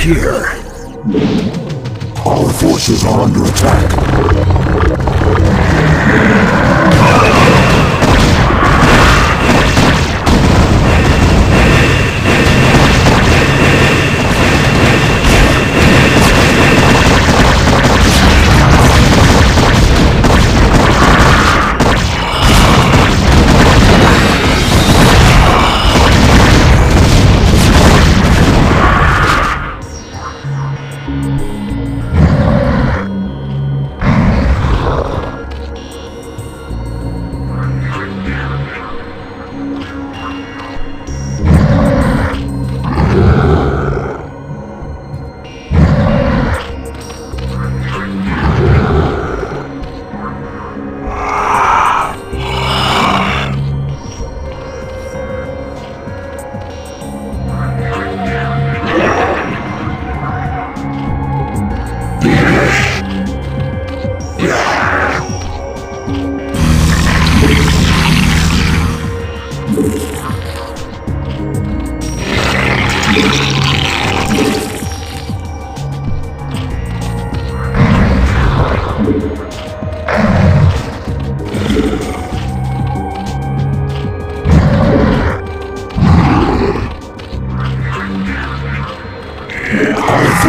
here. Our forces are under attack.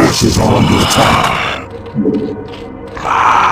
This is all your time. Ah.